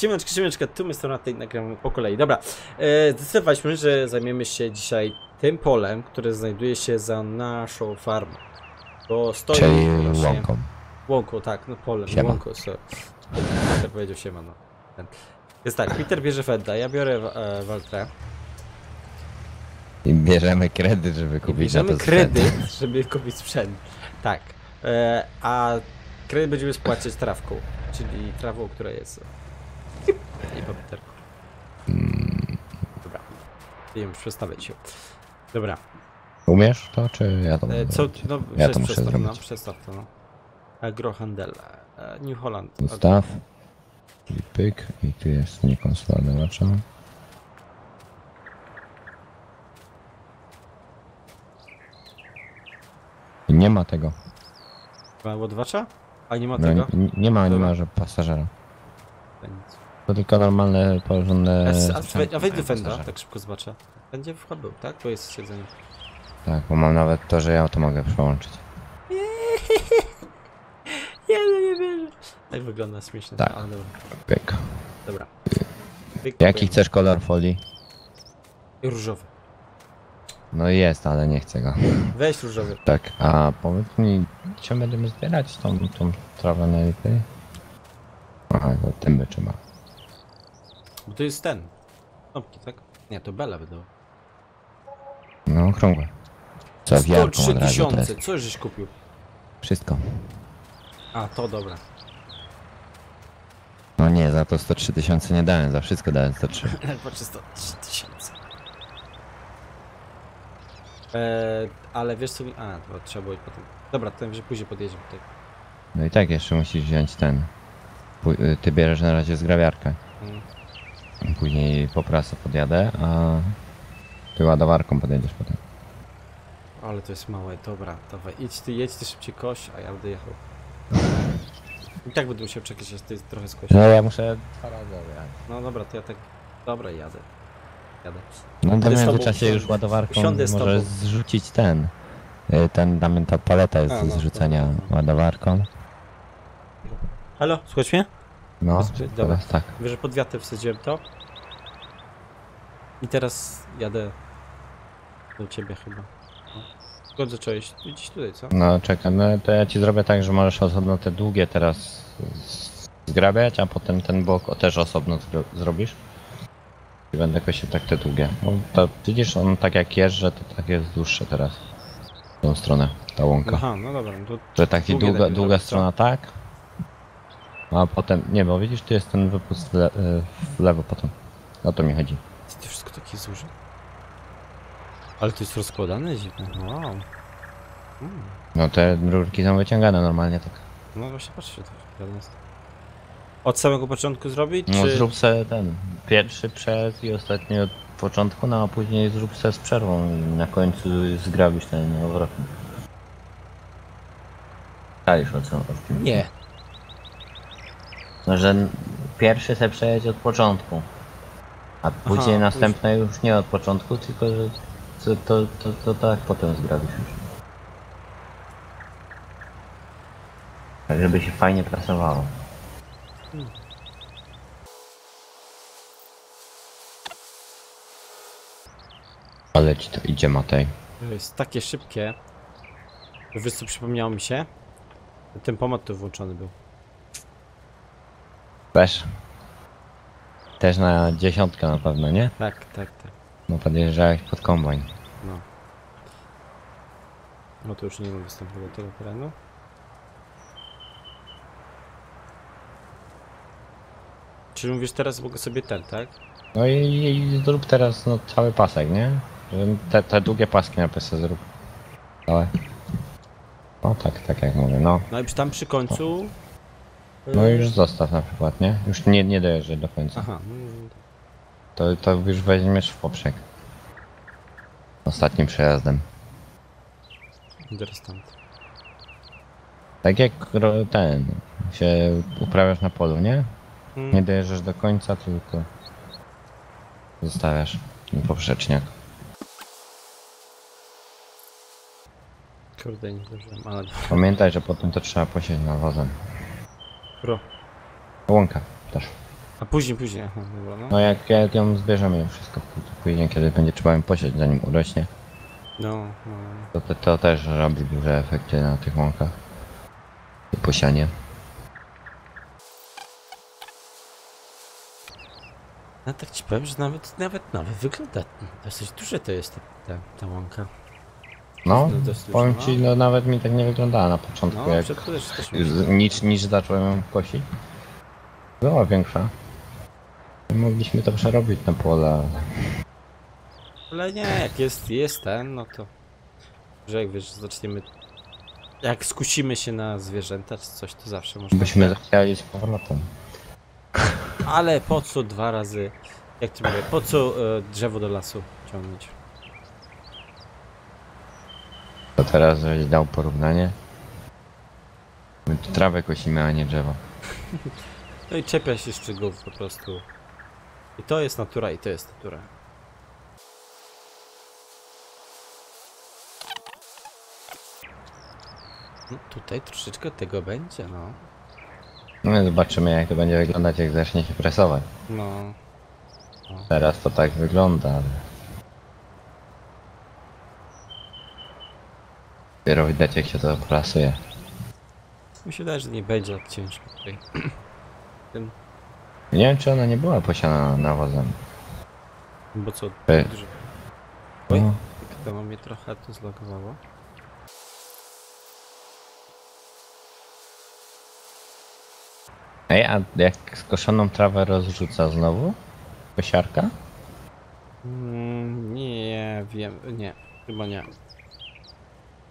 Siemaneczka, siemaneczka, tu my strona tej nagramy po kolei. Dobra, e, zdecydowaliśmy, że zajmiemy się dzisiaj tym polem, które znajduje się za naszą farmą. Bo stoi Czyli właśnie- łąką. Łąką, tak, no polem, Siema. łąką, so. Peter powiedział siema, no. Jest tak, Peter bierze Fedda, ja biorę e, Waltrę. I bierzemy kredyt, żeby I kupić na bierzemy to kredyt, sprzęt. żeby kupić sprzęt. Tak. E, a kredyt będziemy spłacać trawką, czyli trawą, która jest. Po Peterku. Dobra. Nie wiem, przestawiać się. Dobra. Umiesz to, czy ja to E, co? No, Ja to muszę przestaw, no, zrobić. przestaw to, no. Agrohandel. E, New Holland. Ustaw. I pyk. I tu jest nie konsola dawacza. I nie ma tego. A, Łodwacza? A nie ma No, tego? nie, nie ma, nie ma, że pasażera. To tylko normalne, porządne... A, a, a do mają Fenda, pasażera. tak szybko zobaczę. Będzie chyba był, tak? Bo jest siedzenie. Tak, bo mam nawet to, że ja to mogę przełączyć. Ja no nie wierzę. Tak wygląda śmiesznie. Tak. Ale dobra. Pyk. dobra. Pyk, Jaki pyk. chcesz kolor folii? Różowy. No jest, ale nie chcę go. Weź różowy. Tak, a powiedz mi, czy będziemy zbierać tą, tą trawę najlepiej? Aha, to tym by trzeba. Bo to jest ten. Knopki, tak? Nie, to Bela wydał. No, okrągłe. Co, wiarką 103 od razu to tysiące. Co żeś kupił? Wszystko. A, to dobra. No nie, za to 103 tysiące nie dałem, za wszystko dałem 103. Patrzę, 103 tysiące. Eee, ale wiesz co mi... A, to trzeba było iść potem. Dobra, ten że później podjedziemy tutaj. No i tak jeszcze musisz wziąć ten. Pój- y, Ty bierzesz na razie zgrabiarkę. Mm. Później po prasę podjadę, a ty ładowarką podjedziesz potem. Ale to jest małe, dobra, dawaj, jedź ty, jedź ty szybciej koś, a ja będę jechał. I tak będę musiał czekać, aż ty trochę skoś. No ja muszę dwa razy objechać. No dobra, to ja tak, dobra, jadę. Jadę. No to w międzyczasie już ładowarką możesz tobą. zrzucić ten. y, Ten, tam ta paleta jest A, no, zrzucenia dobra. ładowarką. Halo, słuchaj mnie? No, Bez- dobra. teraz tak. Wiesz, że pod wiatr wsadziłem to. I teraz jadę do ciebie chyba. No. Skąd zacząłeś? Gdzieś tutaj, co? No czekaj, no to ja ci zrobię tak, że możesz osobno te długie teraz zgrabiać, a potem ten bok też osobno zro zrobisz. I będę kosił tak te długie. Bo to widzisz, on tak jak jeżdżę, to tak jest dłuższe teraz. W tą stronę, ta łąka. Aha, no dobra, no to Że taki Długie długa, długa strona tak. A potem, nie, bo widzisz, tu jest ten wypust w, le y, w lewo potem. O to mi chodzi. to wszystko takie zuże. Ale to jest rozkładane dziwne, wow. Mm. No te rurki są wyciągane normalnie tak. No właśnie patrzcie, to jest. Od samego początku zrobić, No czy... zrób se ten pierwszy przez i ostatni od początku, no a później zrób se z przerwą i na końcu zgrabisz ten obrotnik. Czaisz o co o tym? Nie. No, że pierwszy se przejedź od początku. A później następne już nie od początku, tylko że to, to, to, to tak potem zgrabisz już. Tak żeby się fajnie pracowało. Ale ci to idzie Matej. To jest takie szybkie. że Wiesz co przypomniało mi się? Ten pomad tu włączony był. Też. Też na dziesiątkę na pewno, nie? Tak, tak, tak. No podjeżdżałeś pod kombajn. No. No to już nie mam dostępu do tego terenu. Czyli mówisz teraz mogę sobie ten, tak? No i, i zrób teraz no, cały pasek, nie? Te, te długie paski na PC zrób. Całe. No tak, tak jak mówię, no. No i przy- tam przy końcu... No y, już zostaw na przykład, nie? Już nie, nie dojeżdżaj do końca. Aha, no, To, to już weźmiesz w poprzek. Ostatnim przejazdem. interesant. Tak jak ten się uprawiasz na polu, nie? Mm, Nie dojeżdżasz do końca, tylko zostawiasz ten poprzeczniak. Kurde, nie zdążyłem, ale... Pamiętaj, że potem to trzeba posieć nawozem. Pro. Łąka też. A później, później, aha, dobra, no. No jak, jak ją zbierzemy już wszystko, to później kiedy będzie trzeba ją posiać zanim urośnie, No, no. to, to, to też robi duże efekty na tych łąkach. I posianie. No tak ci powiem, że nawet, nawet, nawet wygląda dosyć duże to jest ta, ta, ta łąka. No, No, powiem ci, no nawet mi tak nie wyglądała na początku, No, jak niż, niż zacząłem ją kosić. Była większa. Mogliśmy to przerobić na pole, ale... Ale nie, jak jest, jest ten, no to... Że jak wiesz, zaczniemy... Jak skusimy się na zwierzęta czy coś, to zawsze można... Byśmy zachciali z powrotem. Ale po co dwa razy... Jak ci mówię, po co e, drzewo do lasu ciągnąć? To teraz, żeś dał porównanie. My tu trawę kosimy, a nie drzewo. No i czepia się szczegółów po prostu. I to jest natura, i to jest natura. No tutaj troszeczkę tego będzie, no. No i zobaczymy jak to będzie wyglądać jak zacznie się presować. No. Teraz to tak wygląda, ale... Dopiero widać jak się to prasuje. Mi się wydaje, że nie będzie tak ciężko tutaj. Tym, Nie wiem czy ona nie była posiana nawozem. bo co? Ej. Oj, No. to mnie trochę to zlogowało. Ej, a jak skoszoną trawę rozrzuca znowu? Kosiarka? Mm, nie wiem, nie, chyba nie.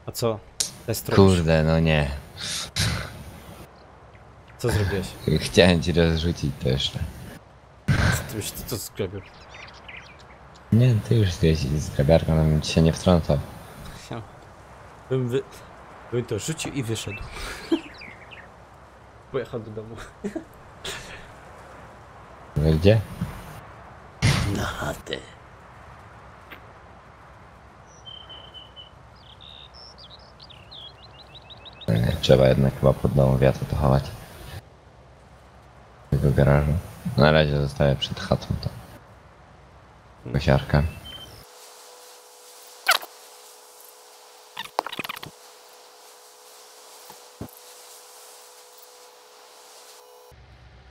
A co? Test robisz? Kurde, no nie. Co zrobiłeś? Chciałem ci rozrzucić to jeszcze. Ty już ty co sklepił? Nie, ty już zjeść z grabiarką, no bym ci się nie wtrącał. Bym, wy... bym to rzucił i wyszedł. Pojechał do domu. Gdzie? Na chatę. Trzeba jednak chyba pod domą wiatr to chować. Tego garażu. Na razie zostaję przed chatą to. Kosiarka.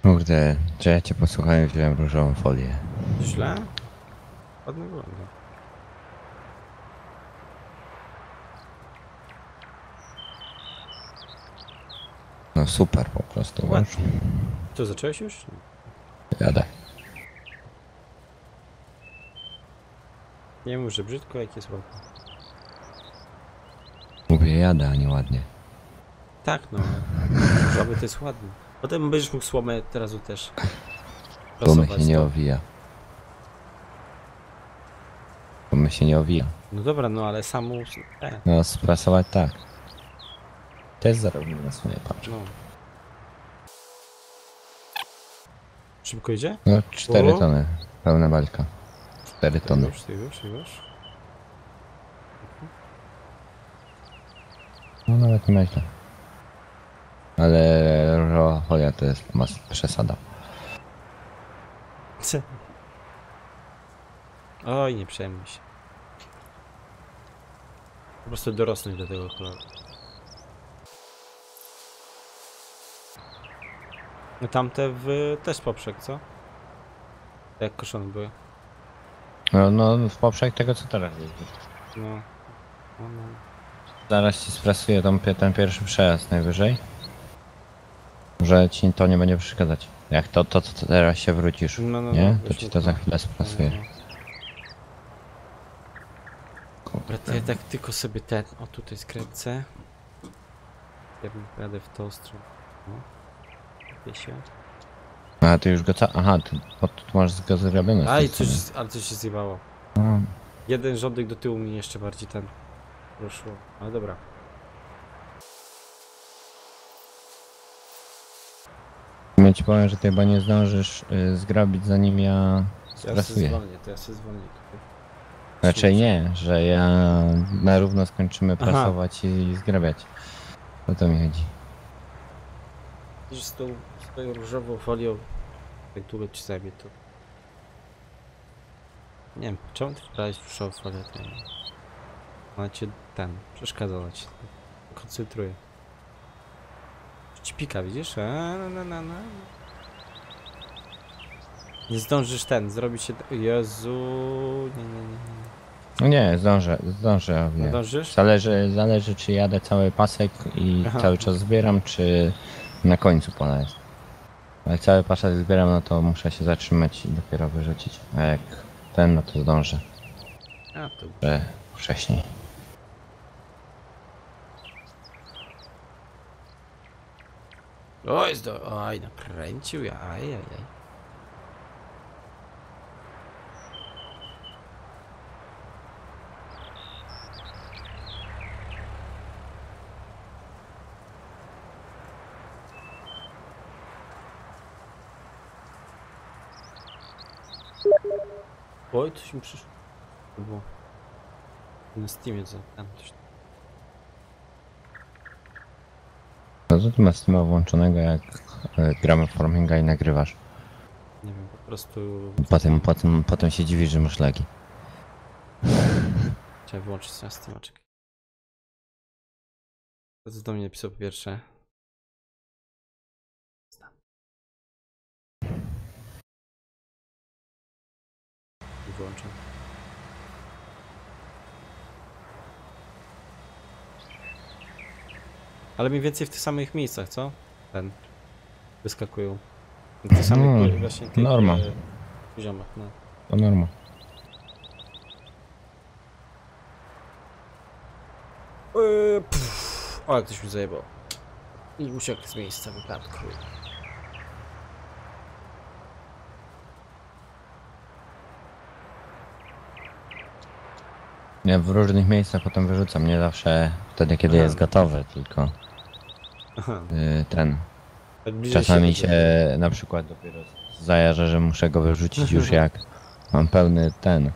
Kurde, czy ja cię posłuchałem, wziąłem różową folię. Źle? Ładnie wygląda. No super po prostu, wiesz? Co, zacząłeś już? Jadę. Nie mów, że brzydko, jak jest ładnie. Mówię jadę, a nie ładnie. Tak, no. Żaby to jest ładnie. Potem będziesz mógł słomę teraz też. Bo my się nie to. owija. Bo my się nie owija. No dobra, no ale samu... E, No, sprasować tak. Też zarobimy na sumie, patrz. no. Szybko idzie? No, 4 O. tony. Pełna bańka. 4 tony. Już, już, już. No, nawet nie myślę. Ale folia to jest mas przesada. Co? Oj, nie przejmuj się. Po prostu dorosnąć do tego koloru. Tamte w też poprzek, co? Jak koszone były. No, no, w poprzek tego co teraz jeździ. No. no, no. Zaraz ci sprasuję tą, ten pierwszy przejazd najwyżej. Że ci to nie będzie przeszkadzać. Jak to, to, to teraz się wrócisz, No, no, nie? no, To ci to za to. chwilę sprasujesz. Dobra, to ja tak tylko sobie ten, o tutaj skręcę. Ja bym jadę w tą stronę. No. Się. A ty już go ca... Aha, ty, o, tu masz go zrobione. Aj, tej coś, ale coś się zjebało. No, Jeden rządek do tyłu mi jeszcze bardziej ten ruszyło. Ale dobra. Ja ci powiem, że ty chyba nie zdążysz y, zgrabić zanim ja Ja sobie sprasuję. zwolnię, to ja sobie zwolnię tutaj. Raczej nie, że ja na równo skończymy Aha. prasować i zgrabiać. O to mi chodzi. Widzisz z tą swoją różową folią długo ci zajmie to? Nie wiem, czemu ty wbrałeś w show ale ten... Ona cię ten, przeszkadza ci. Koncentruje. Ci pika, widzisz? A, na, na, na, na. Nie zdążysz ten, zrobić się... Jezu... Nie, nie, nie, nie. No nie, zdążę, zdążę. Nie. zdążysz? Zależy, zależy czy jadę cały pasek i Aha. cały czas zbieram, czy na końcu pola jest. Jak cały pasek zbieram, no to muszę się zatrzymać i dopiero wyrzucić. A jak ten, no to zdążę, A, to... że wcześniej. Oj, zdo... Oj, nakręcił ja, aj, aj, Oj, coś mi przyszło. To było. Na Steamie za tam coś. No to ty masz Steama włączonego jak e, gramy w Farminga i nagrywasz. Nie wiem, po prostu. Potem, potem, potem się dziwisz, że masz lagi. Chciałem wyłączyć na Steama, czekaj. To co do mnie napisał po pierwsze. I wyłączam. Ale mniej więcej w tych samych miejscach, co? Ten. Wyskakują. W tych samych Mm, właśnie tych norma. e, poziomach, no. To norma. Pff. O, jak ktoś mi zajebał. I uciekł z miejsca wypadku. Ja w różnych miejscach potem wyrzucam, nie zawsze wtedy, kiedy Aha. jest gotowy, tylko Aha. y, ten. tak bliżej Czasami siebie. się na przykład dopiero zajarzę, że muszę go wyrzucić już jak mam pełny ten.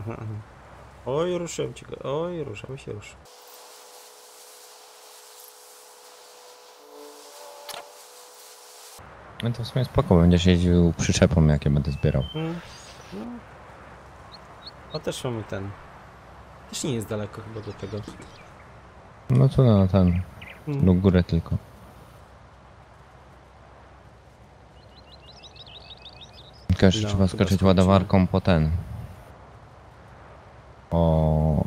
Aha. Oj, ruszyłem cię go. Oj, ruszamy się, rusz. No to w sumie spoko, będziesz jeździł przyczepą, jak ja będę zbierał. Mm. No. A też mamy ten. Też nie jest daleko chyba do tego. No to no ten, Mm. do góry tylko. Jeszcze No, trzeba skoczyć ładowarką po ten. O,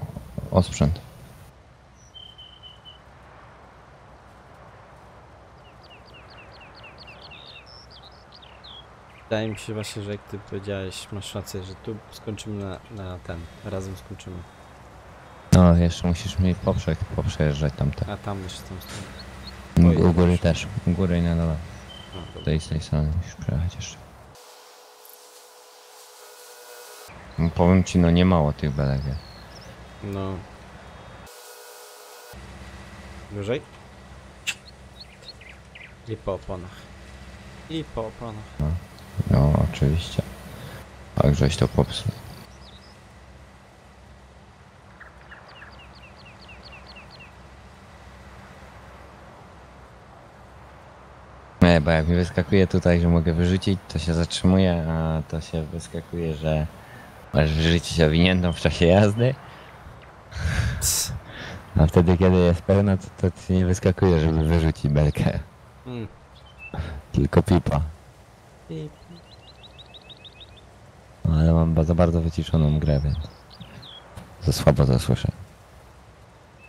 o sprzęt. Wydaje mi się właśnie, że jak ty powiedziałeś, masz rację, że tu skończymy na, na ten. Razem skończymy. No, jeszcze musisz mi poprzek poprzejeżdżać tamte. A tam jeszcze tam stoi. U góry też, u góry i na dole. No. Tutaj z tej strony musisz przejechać jeszcze. No, powiem ci, no nie mało tych belek. No. Wyżej? I po oponach. I po oponach. No, oczywiście. Tak, żeś to popsuł. Nie, bo jak mi wyskakuje tutaj, że mogę wyrzucić, to się zatrzymuje, a to się wyskakuje, że masz wyrzucić owiniętą w czasie jazdy, Ps. a wtedy, kiedy jest pełna, to, to ci nie wyskakuje, żeby wyrzucić belkę, Mm. tylko pipa. I No, ale mam za bardzo wyciszoną grę, więc za słabo to słyszę.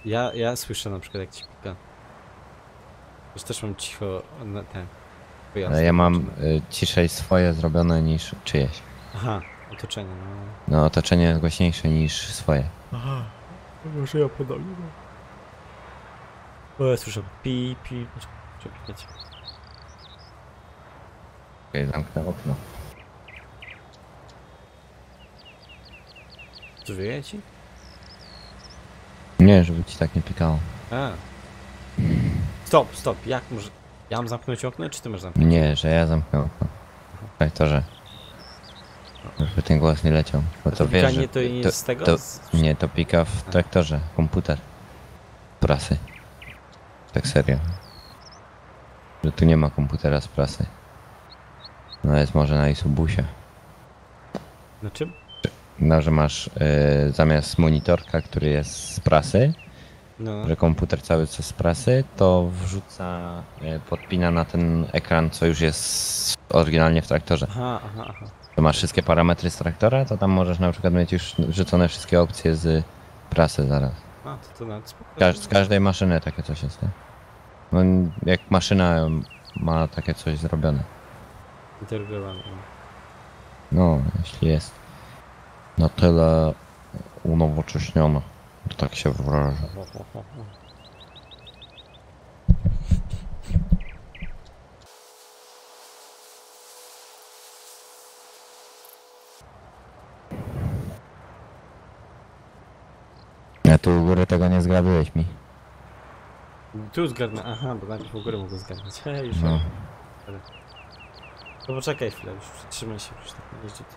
ja, ja słyszę na przykład jak ci pika. Już też mam cicho na ten. Ale ja mam y, ciszej swoje zrobione niż czyjeś. Aha, otoczenie, no. No otoczenie jest głośniejsze niż swoje. Aha. Może ja podobnie. O, ja słyszę pi, pi. Trzeba pikać. Okej, zamknę okno. Czy wyje ci? Nie, żeby ci tak nie pikało. A. Stop, stop, jak może... Ja mam zamknąć okno, czy ty masz zamknąć? Nie, że ja zamknę okno. Tak, to że. Żeby ten głos nie leciał. Bo to wiesz, pikanie że to nie to- jest z tego? to-. Nie, to pika w traktorze, komputer. Prasy. Tak serio. Że tu nie ma komputera z prasy. No jest może na Isubusie. Na czym? No, że masz y, zamiast monitorka, który jest z prasy, No. że komputer cały co z prasy, to wrzuca, y, podpina na ten ekran, co już jest oryginalnie w traktorze. Aha, aha, aha. Masz wszystkie parametry z traktora, to tam możesz na przykład mieć już wrzucone wszystkie opcje z prasy zaraz. A, to to nawet. Każ, z każdej maszyny takie coś jest, nie? No, jak maszyna ma takie coś zrobione. Integrowane. No, jeśli jest na tyle unowocześnione, to tak się wyrażę. Ho, ho, ho, ho. A tu u góry tego nie zgrabiłeś mi. Tu zgarnę, aha, bo najpierw u góry mogę zgarnąć. Hej, już No. Ale... No poczekaj chwilę, już przytrzymaj się, już tak nie jeździ to.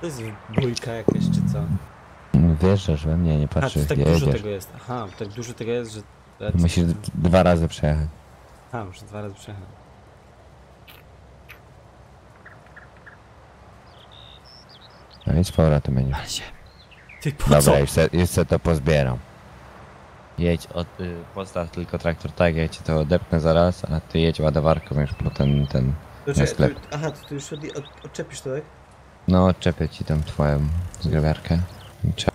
To jest bójka jakaś czy co? Wjeżdżasz we mnie, nie A, to patrzysz tak gdzie dużo jedziesz. tego jest. Aha, tak dużo tego jest, że... Musisz dwa razy przejechać. A, muszę dwa razy przejechać. No i będziesz. Ale się... Ty po Dobra, co? już se, już se to pozbieram. Jedź, od, y, postaw tylko traktor tak, ja ci to odepnę zaraz, a ty jedź ładowarką już po ten, ten... To na czekaj, sklep. Aha, to ty już od, od, odczepisz to, tak? No, odczepię ci tam twoją zgrabiarkę.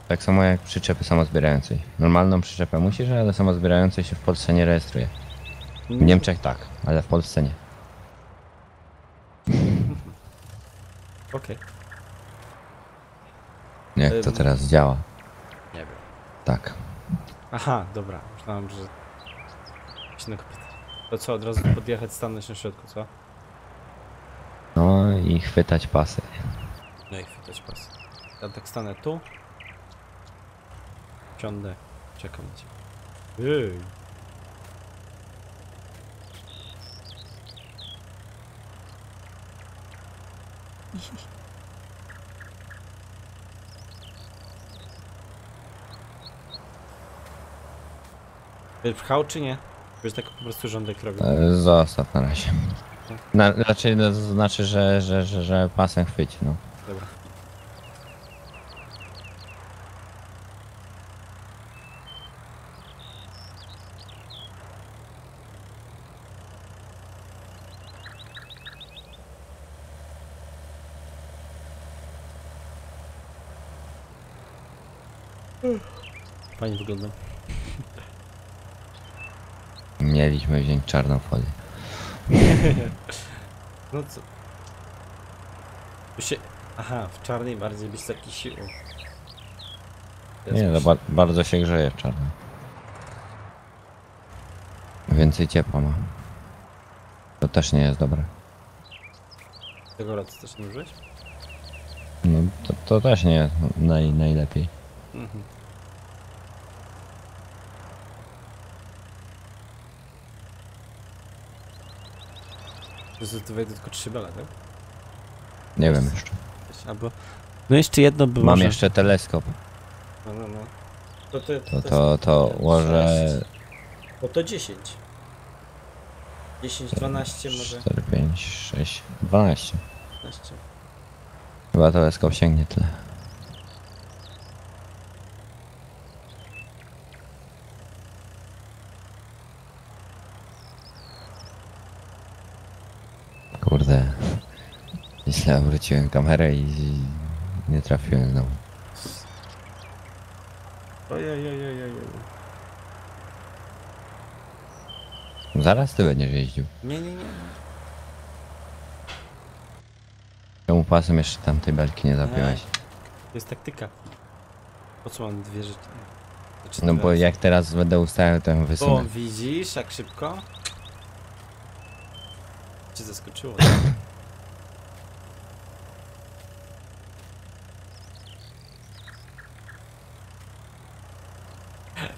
Tak samo jak przyczepy samozbierającej. Normalną przyczepę musisz, ale samozbierającej się w Polsce nie rejestruje. W Niemczech tak, ale w Polsce nie. Okej. Jak to Ym. teraz działa? Nie wiem. Tak. Aha, dobra. Myślałem, że... Się. To co, od razu podjechać, stanąć na środku, co? No i chwytać pasy. No i chwytać pas. Ja tak stanę tu. Siądę. Czekam na ciebie. Ej. Będziesz pchał czy nie? Będziesz tak po prostu rządek robił. E, Zostaw na razie. Na, raczej to znaczy, że, że, że, że pasem chwyci, no. Dobra. Fajnie wygląda. Mieliśmy wziąć czarną folię. No co? Się... Aha, w czarnej bardziej byś taki. Nie, to ba bardzo się grzeje w czarnym. Więcej ciepła ma. To też nie jest dobre. Tego razu też nie użyłeś? No, to, to też nie jest naj, najlepiej. Mhm. To jest to wejdę tylko trzy bele, tak? Nie wiem jeszcze. Albo... No jeszcze jedno by Mam może... jeszcze teleskop. No, no, no. To, to, To, to, to ułożę Bo to 10. 10, 12 może 4, 5, 6, 12. 15. Chyba teleskop sięgnie tyle. Kurde. Źle obróciłem kamerę i nie trafiłem znowu. Ojej. Zaraz ty będziesz jeździł. Nie, nie, nie. Czemu pasem jeszcze tam tej belki nie zapiąłeś? To jest taktyka. Po co mam dwie rzeczy? Znaczy No bo jak teraz będę ustawiał, to ją O, wysunę. widzisz, jak szybko? Cię zaskoczyło.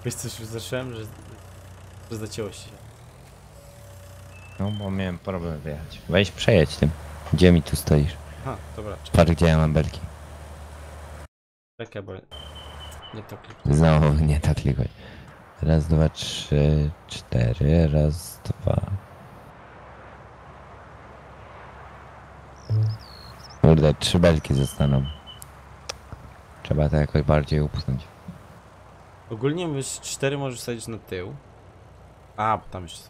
Wiesz co, już zacząłem, że, że zacięło się. No bo miałem problem wyjechać. Weź przejedź tym. Gdzie mi tu stoisz? Aha, dobra, czekaj, Patrz gdzie ja mam belki. czekaj bo nie to klik. Znowu nie tak klikaj. Raz, dwa, trzy, cztery. Raz, dwa. Kurde, trzy belki zostaną. Trzeba to jakoś bardziej upchnąć. Ogólnie myśl 4 możesz wsadzić na tył. A, bo tam jeszcze.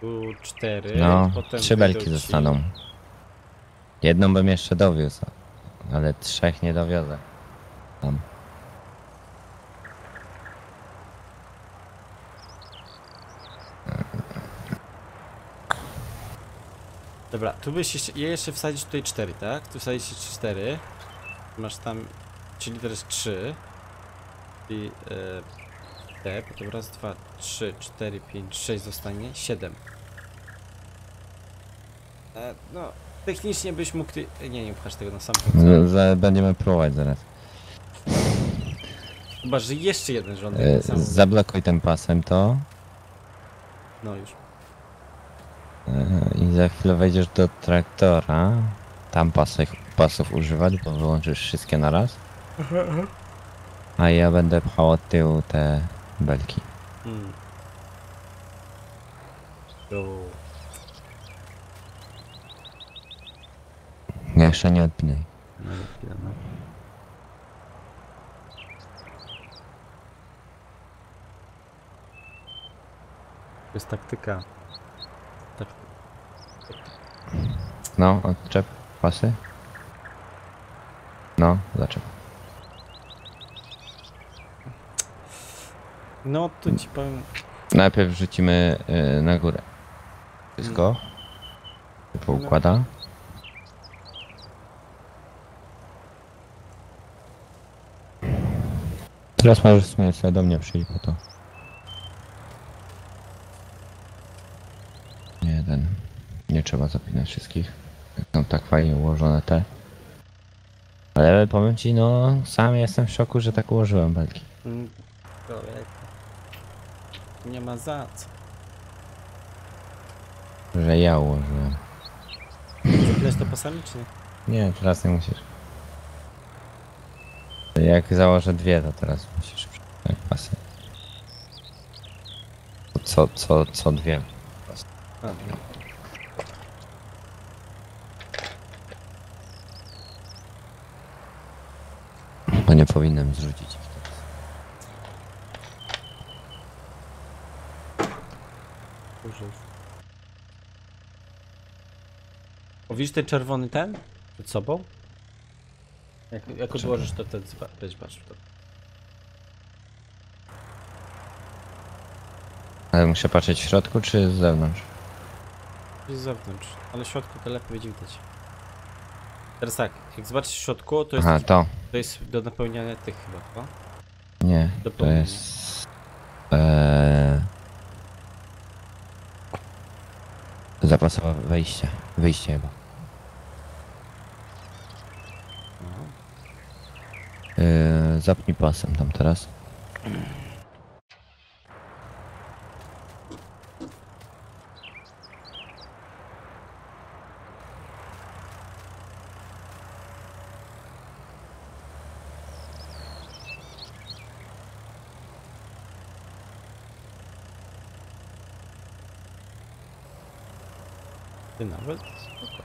Tu 4. No, potem trzy belki ci- zostaną. Jedną bym jeszcze dowiózł, ale trzech nie dowiozę. Tam. Dobra, tu byś jeszcze, je jeszcze wsadzić tutaj 4, tak? Tu wsadzić 4. Masz tam, czyli teraz 3. I e, te, potem raz, dwa, trzy, cztery, pięć, sześć zostanie, 7. E, no, technicznie byś mógł ty... Nie, nie pchasz tego na sam końcu. Z, za, będziemy próbować zaraz. Chyba, że jeszcze jeden rząd. E, samo. zablokuj tym pasem to No już. e, i za chwilę wejdziesz do traktora. Tam pasek, pasów używać, bo wyłączysz wszystkie naraz. A ja będę pchał od tyłu te belki. Hmm. Jeszcze nie odpinaj. No, no. To jest taktyka. Tak. No, odczep pasy. No, zaczep. No to ci powiem. Najpierw rzucimy y, na górę. Wszystko. Się poukłada. Teraz możesz sumie sobie do mnie przyjść po to. Nie, ten. Nie trzeba zapinać wszystkich. Są tak fajnie ułożone te. Ale powiem ci, no sam jestem w szoku, że tak ułożyłem belki. Nie ma za co. Że ja ułożyłem. Zapinać to pasami czy nie? Nie, teraz nie musisz. Jak założę dwie, to teraz musisz przyjąć pasy. Co, co, co dwie? A, no. Bo nie powinienem zrzucić ich już. O, widzisz ten czerwony ten? Przed sobą? Jak, jak odłożysz to, to weź patrz to. Ale muszę patrzeć w środku czy z zewnątrz? Jest z zewnątrz, ale w środku to lepiej będzie widać. Teraz tak, jak zobaczysz w środku, to jest, Aha, to. to jest do napełniania tych chyba, o? Nie, to Dopełnienie. jest... Eee, zapasowe wejście. Wyjście chyba. No. Eee, zapnij pasem tam teraz. Ty nawet? Spoko.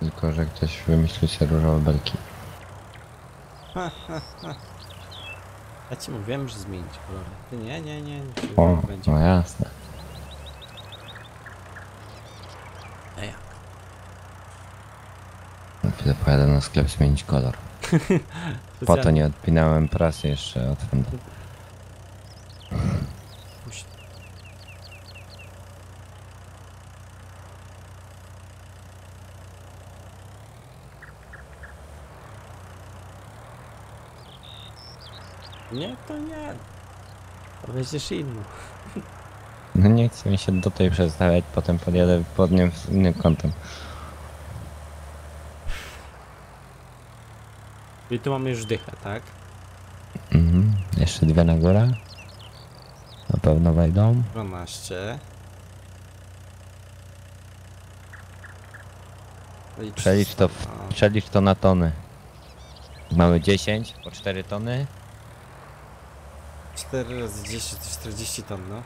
Tylko, że ktoś wymyślił sobie różowe belki. Ja ci mówiłem, że zmienić kolor. Ty nie, nie, nie, nie. O, będzie. no jasne. A ja. Na chwilę pojadę na sklep zmienić kolor. Po to nie odpinałem prasy jeszcze od fenda. Nie, to nie. To Weźmiesz inną. No nie chcę mi się do tej przestawiać, potem podjadę pod nią z innym kątem. I tu mamy już dychę, tak? Mhm. Jeszcze dwie na górę. Na pewno wejdą. 12. No i Przelicz to, w, przelicz to na tony. Mamy 10 po 4 tony. 4 razy 10 to 40 ton, no.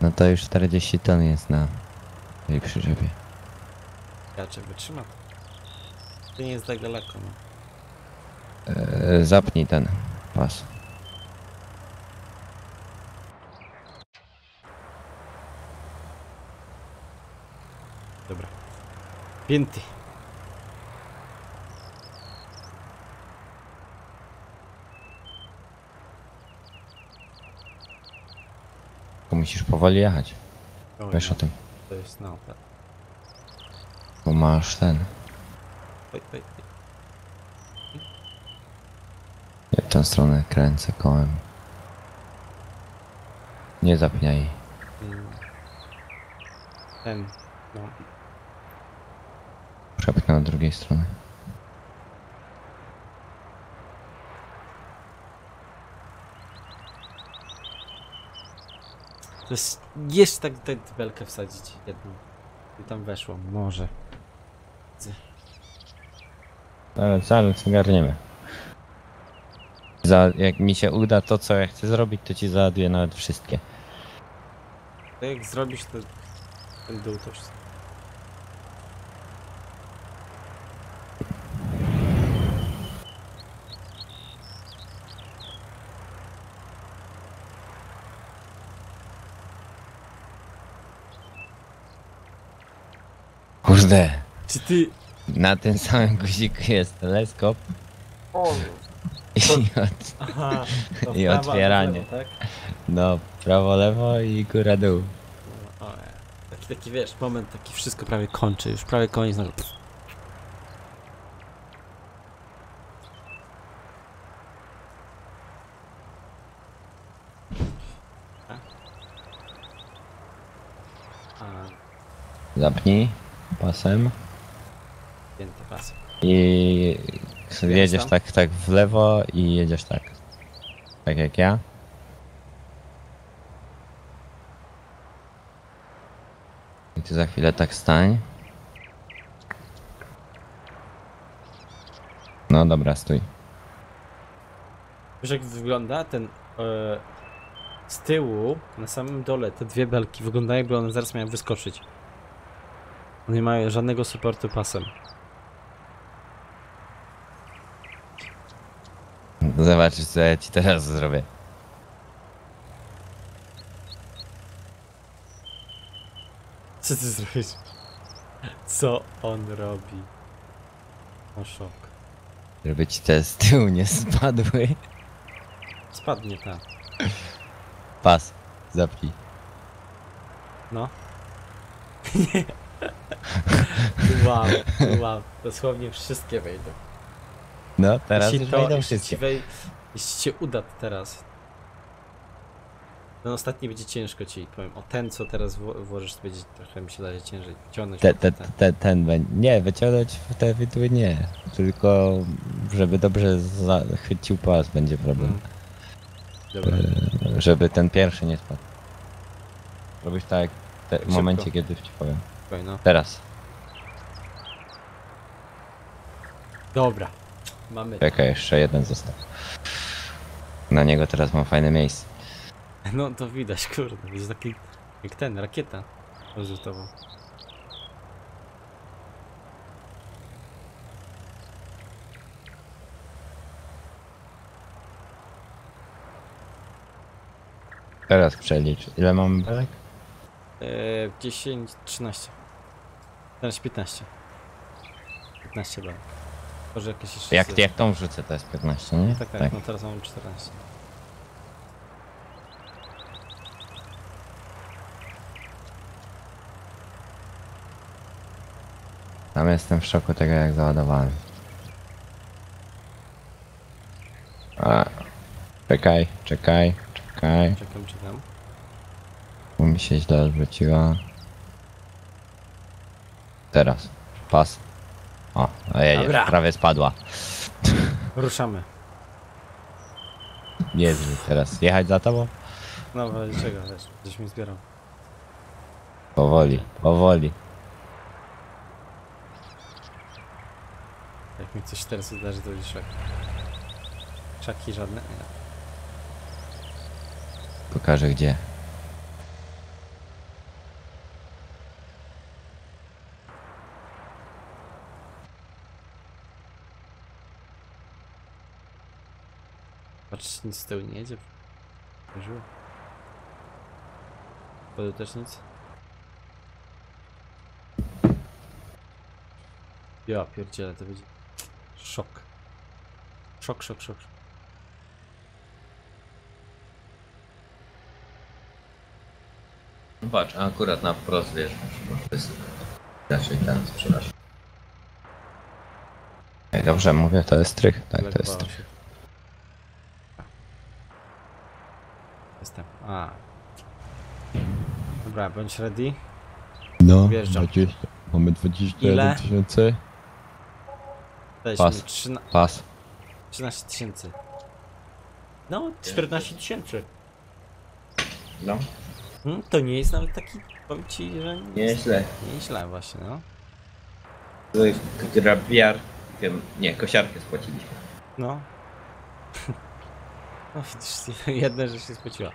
No to już 40 ton jest na tej przyczepie. Jacze wytrzyma to. To nie jest tak daleko, no. Eee, zapnij ten pas. Dobra. Pięty. Musisz powoli jechać. Oj, Wiesz o tym. To jest no, tak. Bo masz ten. Oj, oj, oj. Ja w tę stronę kręcę kołem. Nie zapniaj. Mm. Ten, no. Przepchnę od drugiej strony. To jest jeszcze tak tę belkę wsadzić jedną. I tam weszło, może. Ale zaraz ogarniemy. Za, jak mi się uda to, co ja chcę zrobić, to ci załaduję nawet wszystkie. To jak zrobisz to ten dół to wszystko. Kurde, Czy ty... na tym samym guziku jest teleskop O, i od, aha. I otwieranie. lewo, tak? no prawo, lewo i góra, dół. O. Taki, taki wiesz, moment taki wszystko prawie kończy, już prawie koniec. No. Zapnij pasem pięty pas. i jedziesz tak, tak w lewo i jedziesz tak. Tak jak ja. I ty za chwilę tak stań. No dobra, stój. Wiesz jak wygląda ten e, z tyłu, na samym dole, te dwie belki wyglądają jakby one zaraz miały wyskoczyć. Nie mają żadnego supportu pasem. Zobaczysz co ja ci teraz zrobię. Co ty zrobisz? Co on robi? O szok. Żeby ci te z tyłu nie spadły. Spadnie ta. Pas, zapnij. No. wow, wow. Dosłownie wszystkie wejdą. No, teraz jeśli to, wejdą jeśli wszystkie. Wej, jeśli cię uda teraz. Ten ostatni będzie ciężko ci powiem. O ten co teraz wło- włożysz to będzie trochę mi się daje ciężej ciągnąć. Te, te, te, ten będzie. Nie, wyciągnąć te widły nie. Tylko żeby dobrze zachwycił pas będzie problem. Mm. Dobra. E, Żeby ten pierwszy nie spadł. Robisz tak w momencie kiedy ci powiem. No. Teraz. Dobra. Mamy. Czekaj, jeszcze jeden został. Na niego teraz mam fajne miejsce. No to widać, kurde. Będzie taki jak ten, rakieta odrzutowa. Teraz przelicz. Ile mamy belek? Eee, 10, 13. Teraz 15. 15 dobra. Może jakieś jeszcze. Jak, jak tą wrzucę to jest 15, nie? Tak, tak, no teraz mam 14. Tam jestem w szoku tego jak załadowałem. A, czekaj, czekaj, czekaj. Czekam, czekam. Bo mi się źle odwróciła. Teraz. Pas. O, a jedzie. Dobra. Prawie spadła. Ruszamy. Jezu, teraz jechać za tobą? No, ale czego, wiesz, gdzieś mi zbierał. Powoli, powoli. Jak mi coś teraz zdarzy, to już. Krzaki żadne? Nie. Pokażę gdzie. Patrz, nic z tyłu nie jedzie. Przeżyło. Wody też nic. Ja pierdzielę, to będzie szok. Szok, szok, szok. Patrz, a akurat na wprost wiesz, to jest raczej ten sprzedaż. Ej, dobrze mówię, to jest trych, tak, to jest trych. się. Jestem. A. Dobra, bądź ready. No, Wjeżdżam. 20, mamy 21 Ile? tysięcy. Daliśmy Pas. 13 Pas. 13 tysięcy. No, 14 tysięcy. No, Hmm, to nie jest nawet taki, powiem ci, że nie nieźle. nieźle właśnie, no. Grabiarkę, nie, kosiarkę spłaciliśmy. No. No widzisz, jedna rzecz się spociła.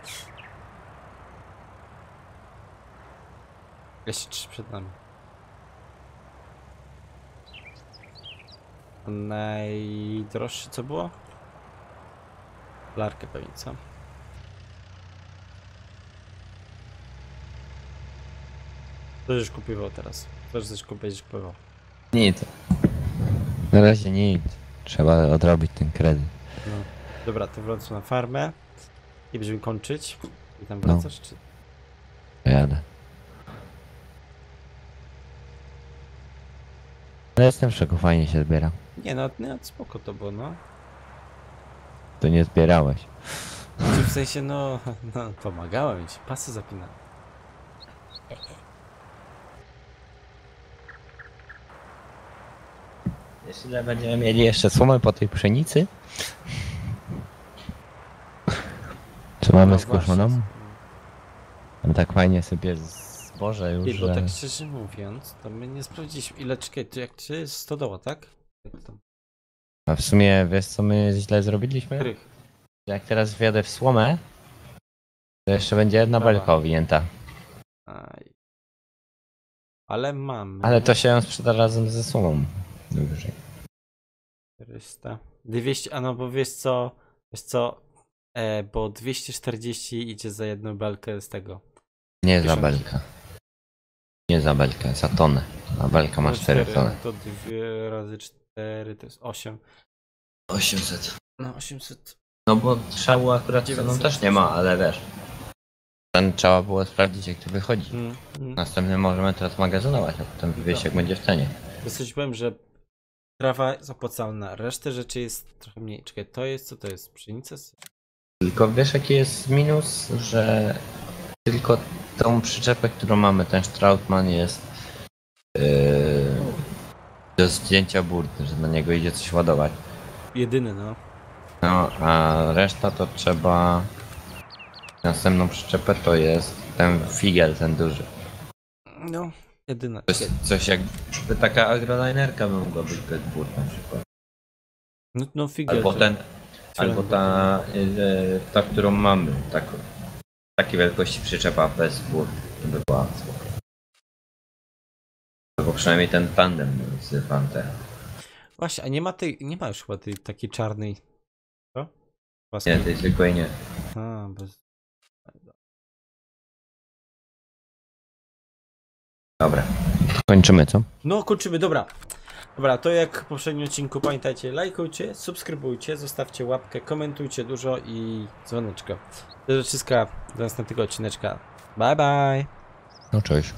Jeszcze trzy przed nami. Najdroższy co było? Larkę pewnie, co? Co żeś kupował teraz? Co żeś kupić kupował? Nic. Na razie nic. Trzeba odrobić ten kredyt. No. Dobra, to wracam na farmę i będziemy kończyć. I tam No. wracasz, czy... Jadę. No jestem w szoku, fajnie się zbiera. Nie no, nie, spoko to było, no. To nie zbierałeś. Czy w sensie, no, no pomagałem ci, pasy zapinałem. Jeśli będziemy mieli jeszcze słomę po tej pszenicy? Czy mamy No skoszoną? tak fajnie sobie zboże już, Ty, bo tak szczerze mówiąc, to my nie sprawdziliśmy ile, czekaj, to jak to jest stodoła, tak? A w sumie wiesz co my źle zrobiliśmy? Krych. Jak teraz wjadę w słomę, to jeszcze będzie jedna Dobra. belka owinięta. Aj. Ale mamy. Ale to się sprzeda razem ze słomą. Dobrze. 400. 200, a no bo wiesz co, wiesz co, e, bo 240 idzie za jedną belkę z tego. Nie za belkę. Nie za belkę, za tonę. A belka ma No 4 cztery, tony. To 2 razy 4 to jest 8. 800. No 800. No bo szału akurat ceną 900. też nie ma, ale wiesz. Ten trzeba było sprawdzić jak to wychodzi. Mm, mm. Następny możemy teraz magazynować, a potem wywieźć jak będzie w cenie. Dosyć powiem, że trawa jest opłacalna, resztę rzeczy jest trochę mniej. Czekaj, to jest co to jest? Pszenica? Tylko wiesz jaki jest minus, że tylko tą przyczepę, którą mamy, ten Strautman jest yy, do zdjęcia burty, że na niego idzie coś ładować. Jedyny, no. No, a reszta to trzeba... Następną przyczepę to jest ten figiel, ten duży. No, jedyna. Jest coś jak taka agrolinerka by mogła być bez burt na przykład. No, no figiel. Albo ten, albo ta, y, ta, którą mamy, tak, takiej wielkości przyczepa bez burt, to by była spoko. Albo przynajmniej ten tandem z Pantera. Właśnie, a nie ma tej, nie ma już chyba tej takiej czarnej. Co? Paski. Nie, tej zwykłej nie. A, bez... Dobra. Kończymy, co? No, kończymy, dobra. Dobra, to jak w poprzednim odcinku, pamiętajcie, lajkujcie, subskrybujcie, zostawcie łapkę, komentujcie dużo i dzwoneczko. To wszystko do następnego odcineczka. Bye bye! No cześć.